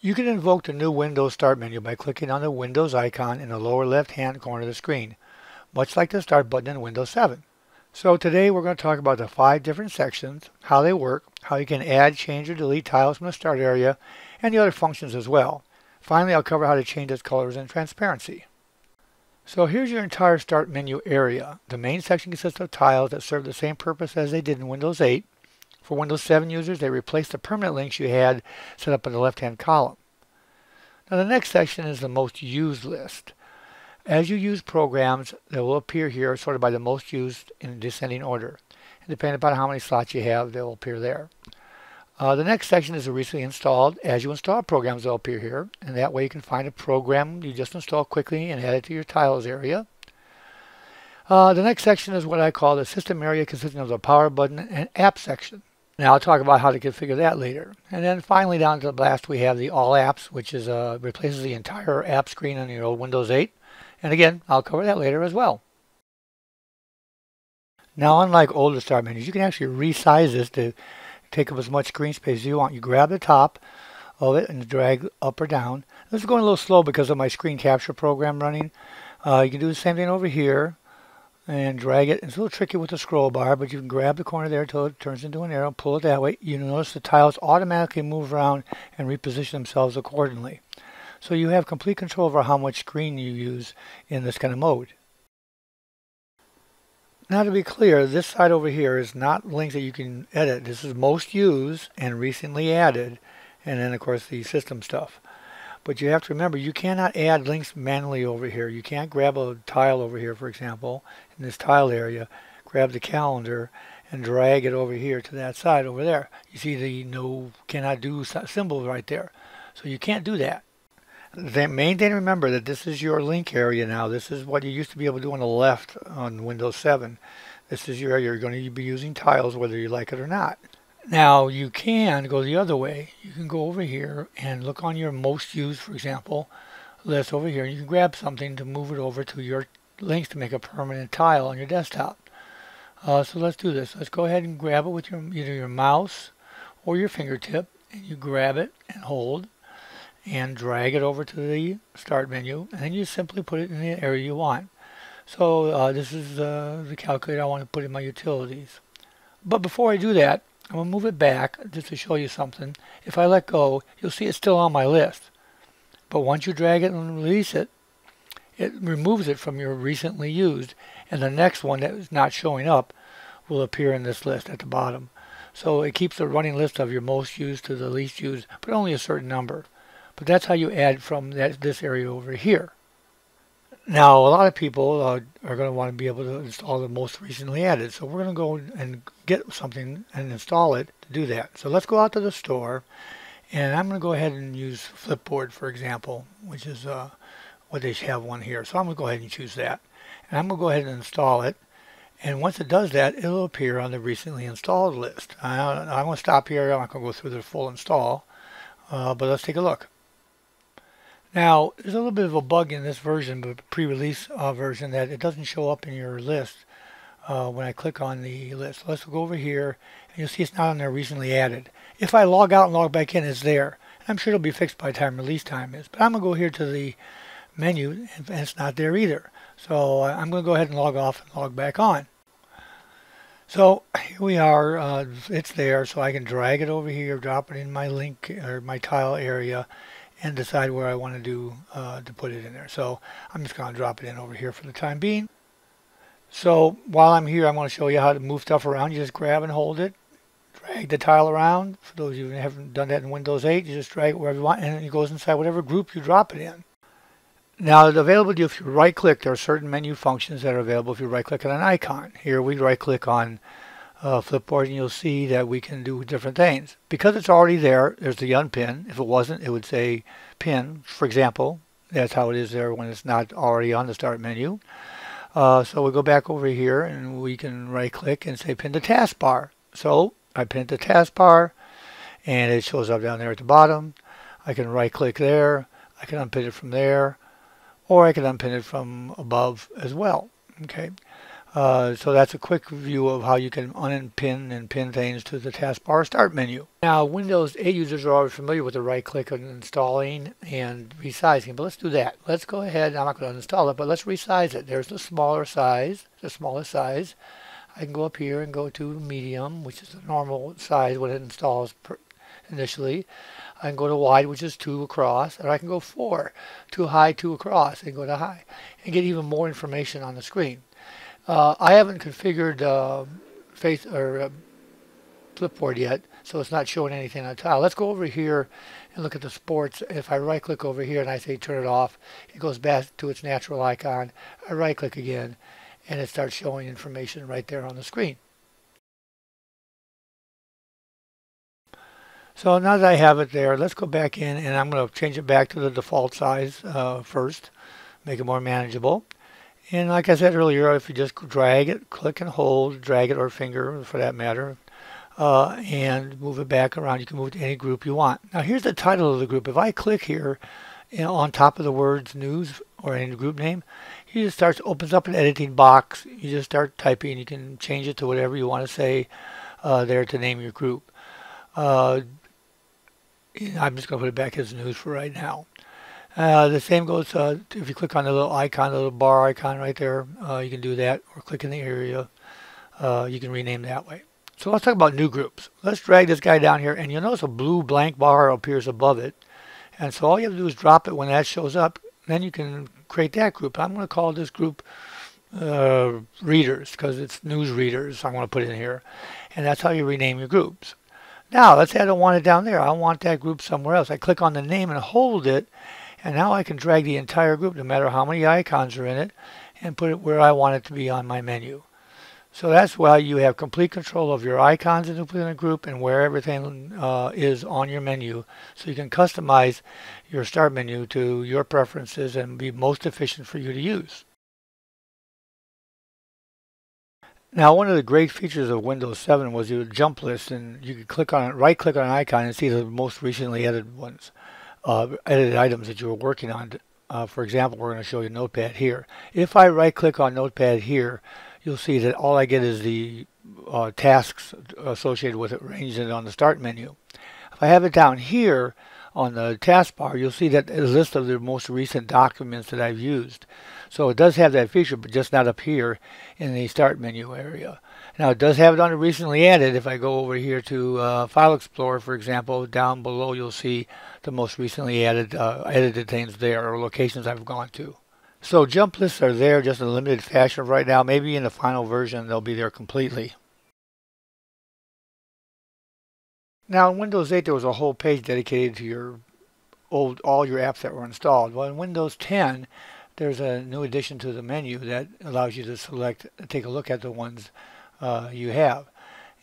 You can invoke the new Windows Start menu by clicking on the Windows icon in the lower left hand corner of the screen, much like the Start button in Windows 7. So today we're going to talk about the five different sections, how they work, how you can add, change, or delete tiles from the Start area, and the other functions as well. Finally, I'll cover how to change its colors and transparency. So here's your entire Start menu area. The main section consists of tiles that serve the same purpose as they did in Windows 8. For Windows 7 users, they replace the permanent links you had set up in the left-hand column. Now the next section is the most used list. As you use programs, they will appear here sorted by the most used in descending order. And depending upon how many slots you have, they'll appear there. Uh, the next section is the recently installed. As you install programs, they'll appear here. And that way you can find a program you just installed quickly and add it to your tiles area. Uh, the next section is what I call the system area consisting of the power button and app section. Now I'll talk about how to configure that later. And then finally down to the last we have the all apps, which is uh, replaces the entire app screen on your old Windows 8. And again, I'll cover that later as well. Now unlike older start menus, you can actually resize this to take up as much screen space as you want. You grab the top of it and drag up or down. This is going a little slow because of my screen capture program running. Uh, you can do the same thing over here and drag it. It's a little tricky with the scroll bar, but you can grab the corner there until it turns into an arrow, pull it that way. You notice the tiles automatically move around and reposition themselves accordingly. So you have complete control over how much screen you use in this kind of mode. Now to be clear, this side over here is not links that you can edit. This is most used and recently added, and then of course the system stuff. But you have to remember, you cannot add links manually over here. You can't grab a tile over here, for example, in this tile area, grab the calendar and drag it over here to that side over there. You see the no cannot do symbol right there. So you can't do that. The main thing to remember that this is your link area now. This is what you used to be able to do on the left on Windows 7. This is your area. You're going to be using tiles whether you like it or not. Now you can go the other way. You can go over here and look on your most used, for example, list over here. You can grab something to move it over to your links to make a permanent tile on your desktop. Uh, so let's do this. Let's go ahead and grab it with your either your mouse or your fingertip. And you grab it and hold and drag it over to the start menu. And then you simply put it in the area you want. So uh, this is uh, the calculator I want to put in my utilities. But before I do that, I'm going to move it back just to show you something. If I let go, you'll see it's still on my list. But once you drag it and release it, it removes it from your recently used. And the next one that is not showing up will appear in this list at the bottom. So it keeps a running list of your most used to the least used, but only a certain number. But that's how you add from that, this area over here. Now, a lot of people uh, are going to want to be able to install the most recently added. So we're going to go and get something and install it to do that. So let's go out to the store. And I'm going to go ahead and use Flipboard, for example, which is uh, what they have one here. So I'm going to go ahead and choose that. And I'm going to go ahead and install it. And once it does that, it'll appear on the recently installed list. I, I'm going to stop here. I'm not going to go through the full install. Uh, but let's take a look. Now, there's a little bit of a bug in this version, the pre-release uh, version, that it doesn't show up in your list uh, when I click on the list. Let's go over here, and you'll see it's not on there recently added. If I log out and log back in, it's there. I'm sure it'll be fixed by the time release time is. But I'm going to go here to the menu, and it's not there either. So uh, I'm going to go ahead and log off and log back on. So here we are, uh, it's there, so I can drag it over here, drop it in my link or my tile area, and decide where I want to do uh, to put it in there. So I'm just going to drop it in over here for the time being. So while I'm here, I'm going to show you how to move stuff around. You just grab and hold it, drag the tile around. For those of you who haven't done that in Windows 8, you just drag it wherever you want, and it goes inside whatever group you drop it in. Now, it's available to you if you right-click. There are certain menu functions that are available if you right-click on an icon. Here, we right-click on uh, Flipboard and you'll see that we can do different things. Because it's already there, there's the unpin. If it wasn't, it would say pin, for example. That's how it is there when it's not already on the start menu. Uh, so we go back over here and we can right click and say pin to taskbar. So I pin the taskbar and it shows up down there at the bottom. I can right click there. I can unpin it from there or I can unpin it from above as well. Okay. Uh, so that's a quick view of how you can unpin and pin things to the taskbar start menu. Now Windows 8 users are already familiar with the right click on installing and resizing, but let's do that. Let's go ahead, I'm not going to install it, but let's resize it. There's the smaller size, the smallest size. I can go up here and go to medium, which is the normal size when it installs initially. I can go to wide, which is 2 across, or I can go 4, 2 high, 2 across, and go to high, and get even more information on the screen. Uh, I haven't configured uh, face or uh, Flipboard yet, so it's not showing anything on tile. Let's go over here and look at the sports. If I right click over here and I say turn it off, it goes back to its natural icon. I right click again and it starts showing information right there on the screen. So now that I have it there, let's go back in and I'm going to change it back to the default size uh, first, make it more manageable. And like I said earlier, if you just drag it, click and hold, drag it or finger for that matter, uh, and move it back around, you can move it to any group you want. Now here's the title of the group. If I click here you know, on top of the words news or any group name, you just starts opens up an editing box. You just start typing. You can change it to whatever you want to say uh, there to name your group. Uh, I'm just going to put it back as news for right now. Uh, the same goes uh, if you click on the little icon, the little bar icon right there, uh, you can do that, or click in the area. Uh, you can rename that way. So let's talk about new groups. Let's drag this guy down here, and you'll notice a blue blank bar appears above it. And so all you have to do is drop it when that shows up. Then you can create that group. I'm going to call this group uh, readers because it's news readers. I'm going to put in here. And that's how you rename your groups. Now, let's say I don't want it down there. I want that group somewhere else. I click on the name and hold it, and now I can drag the entire group, no matter how many icons are in it, and put it where I want it to be on my menu. So that's why you have complete control of your icons within a group and where everything uh, is on your menu. So you can customize your start menu to your preferences and be most efficient for you to use. Now, one of the great features of Windows 7 was your jump list, and you could click on it, right click on an icon and see the most recently edited ones, uh, edited items that you were working on. Uh, for example, we're going to show you Notepad here. If I right click on Notepad here, you'll see that all I get is the uh, tasks associated with it arranged on the start menu. If I have it down here, on the taskbar, you'll see that a list of the most recent documents that I've used. So it does have that feature, but just not up here in the Start menu area. Now it does have it under Recently Added. If I go over here to uh, File Explorer, for example, down below you'll see the most recently added uh, edited things there or locations I've gone to. So jump lists are there just in a limited fashion right now. Maybe in the final version they'll be there completely. Now in Windows 8 there was a whole page dedicated to your old all your apps that were installed. Well in Windows 10 there's a new addition to the menu that allows you to select take a look at the ones uh, you have.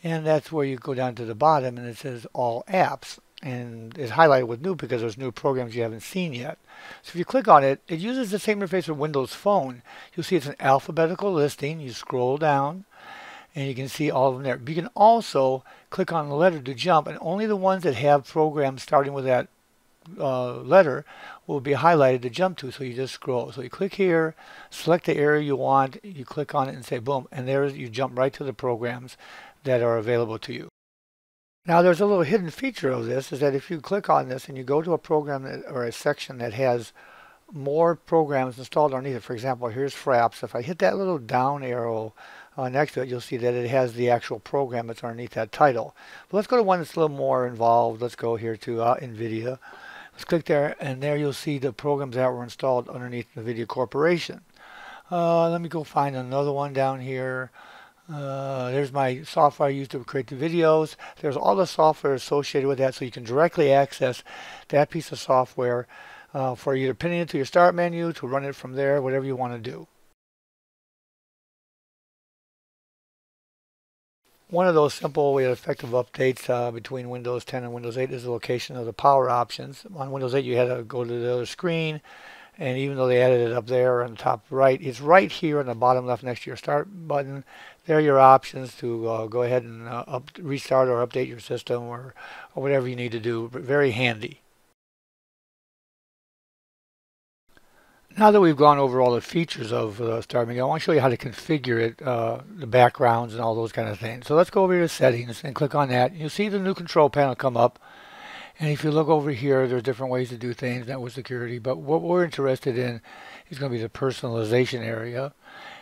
And that's where you go down to the bottom and it says all apps and it's highlighted with new because there's new programs you haven't seen yet. So if you click on it, it uses the same interface with Windows Phone. You'll see it's an alphabetical listing. You scroll down and you can see all of them there. You can also click on the letter to jump and only the ones that have programs starting with that uh, letter will be highlighted to jump to so you just scroll so you click here select the area you want you click on it and say boom and there you jump right to the programs that are available to you now there's a little hidden feature of this is that if you click on this and you go to a program that, or a section that has more programs installed underneath it for example here's Fraps if I hit that little down arrow uh, next to it, you'll see that it has the actual program that's underneath that title. But let's go to one that's a little more involved. Let's go here to uh, NVIDIA. Let's click there, and there you'll see the programs that were installed underneath NVIDIA Corporation. Uh, let me go find another one down here. Uh, there's my software I used to create the videos. There's all the software associated with that, so you can directly access that piece of software uh, for either pinning it to your start menu, to run it from there, whatever you want to do. One of those simple yet effective updates uh, between Windows 10 and Windows 8 is the location of the power options. On Windows 8 you had to go to the other screen and even though they added it up there on the top right, it's right here on the bottom left next to your start button. There are your options to uh, go ahead and uh, up, restart or update your system or, or whatever you need to do. Very handy. Now that we've gone over all the features of uh, Start Menu, I want to show you how to configure it, uh, the backgrounds and all those kind of things. So let's go over to settings and click on that. You'll see the new control panel come up. And if you look over here, there's different ways to do things, network security. But what we're interested in is going to be the personalization area.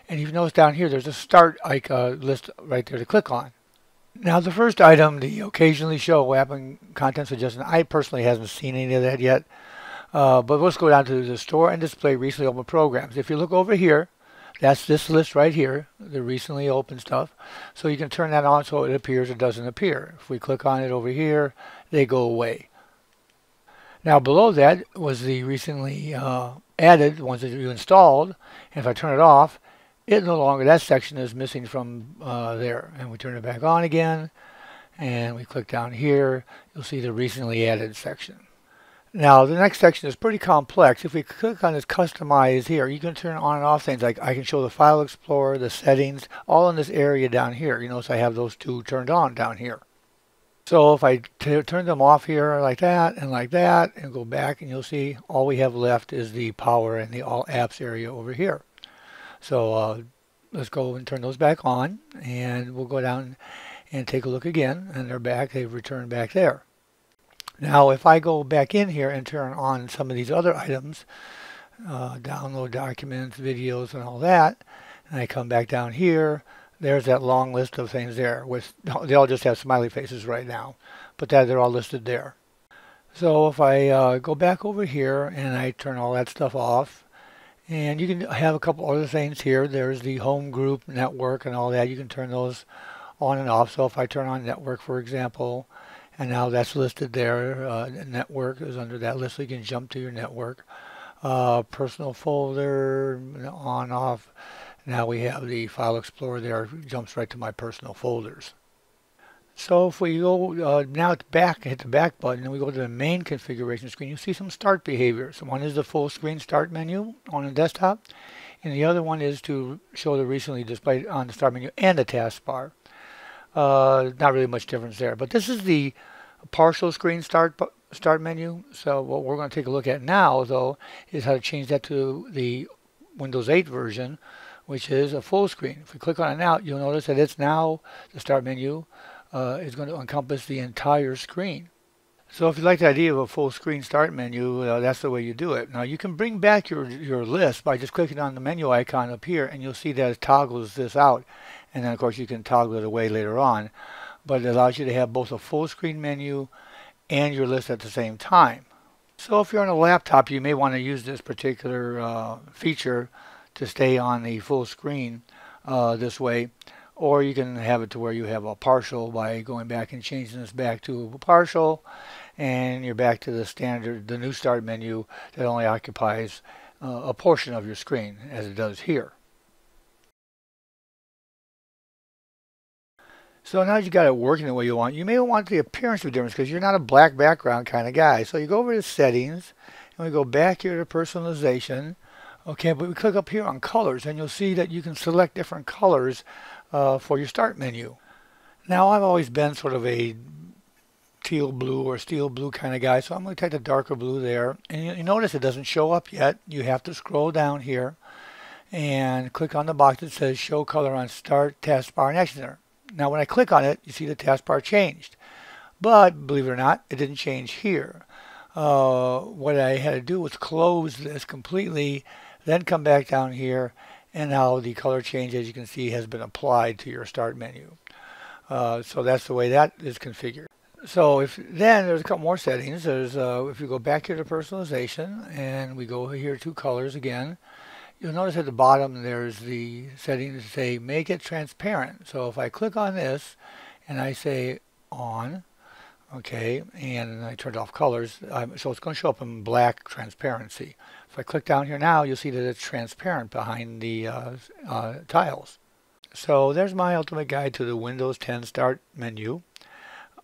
And you notice down here, there's a start icon list right there to click on. Now the first item, the occasionally show app and content suggestion, I personally haven't seen any of that yet. Uh, but let's go down to the store and display recently open programs. If you look over here, that's this list right here, the recently open stuff. So you can turn that on so it appears or doesn't appear. If we click on it over here, they go away. Now below that was the recently uh, added ones that you installed. And if I turn it off, it no longer, that section is missing from uh, there. And we turn it back on again. And we click down here, you'll see the recently added section. Now the next section is pretty complex. If we click on this customize here, you can turn on and off things like I can show the file explorer, the settings, all in this area down here. You notice I have those two turned on down here. So if I turn them off here like that and like that and go back and you'll see all we have left is the power and the all apps area over here. So uh, let's go and turn those back on and we'll go down and take a look again and they're back. They've returned back there. Now, if I go back in here and turn on some of these other items, uh, download documents, videos, and all that, and I come back down here, there's that long list of things there. With They all just have smiley faces right now, but that they're all listed there. So if I uh, go back over here and I turn all that stuff off, and you can have a couple other things here. There's the home group network and all that. You can turn those on and off. So if I turn on network, for example, and now that's listed there. Uh, network is under that list, so you can jump to your network. Uh, personal folder, on, off. Now we have the file explorer there, jumps right to my personal folders. So if we go uh, now back, hit the back button, and we go to the main configuration screen, you see some start behaviors. One is the full screen start menu on the desktop, and the other one is to show the recently displayed on the start menu and the taskbar. Uh, not really much difference there. But this is the partial screen start start menu. So what we're going to take a look at now, though, is how to change that to the Windows 8 version, which is a full screen. If we click on it now, you'll notice that it's now the start menu uh, is going to encompass the entire screen. So if you like the idea of a full screen start menu, uh, that's the way you do it. Now you can bring back your, your list by just clicking on the menu icon up here and you'll see that it toggles this out. And then of course you can toggle it away later on. But it allows you to have both a full screen menu and your list at the same time. So if you're on a laptop, you may want to use this particular uh, feature to stay on the full screen uh, this way or you can have it to where you have a partial by going back and changing this back to a partial and you're back to the standard the new start menu that only occupies uh, a portion of your screen as it does here So now you got it working the way you want. You may want the appearance of difference because you're not a black background kind of guy. So you go over to settings and we go back here to personalization. Okay, but we click up here on colors and you'll see that you can select different colors uh, for your start menu. Now I've always been sort of a teal blue or steel blue kind of guy, so I'm going to take the darker blue there. And you, you notice it doesn't show up yet. You have to scroll down here and click on the box that says Show Color on Start Taskbar and Action Center. Now when I click on it, you see the taskbar changed. But believe it or not, it didn't change here. Uh, what I had to do was close this completely, then come back down here and now the color change as you can see has been applied to your start menu. Uh, so that's the way that is configured. So if then there's a couple more settings. There's uh, if you go back here to personalization and we go here to colors again, you'll notice at the bottom there's the settings to say make it transparent. So if I click on this and I say on, okay, and I turned off colors, um, so it's going to show up in black transparency. If I click down here now, you'll see that it's transparent behind the uh, uh, tiles. So there's my ultimate guide to the Windows 10 Start menu.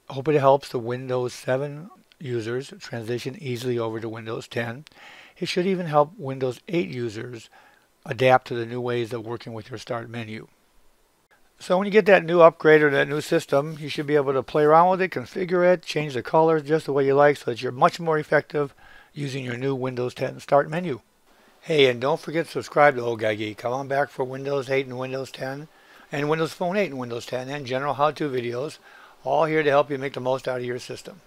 Hope it helps the Windows 7 users transition easily over to Windows 10. It should even help Windows 8 users adapt to the new ways of working with your Start menu. So when you get that new upgrade or that new system, you should be able to play around with it, configure it, change the colors just the way you like so that you're much more effective using your new Windows 10 Start menu. Hey, and don't forget to subscribe to Old Guy Geek. Come on back for Windows 8 and Windows 10, and Windows Phone 8 and Windows 10, and general how-to videos, all here to help you make the most out of your system.